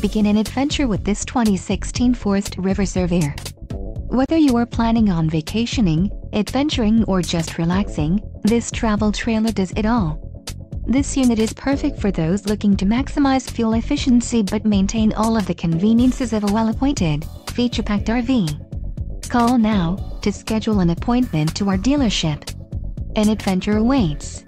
Begin an adventure with this 2016 Forest River Surveyor. Whether you are planning on vacationing, adventuring or just relaxing, this travel trailer does it all. This unit is perfect for those looking to maximize fuel efficiency but maintain all of the conveniences of a well-appointed, feature-packed RV. Call now to schedule an appointment to our dealership. An adventure awaits.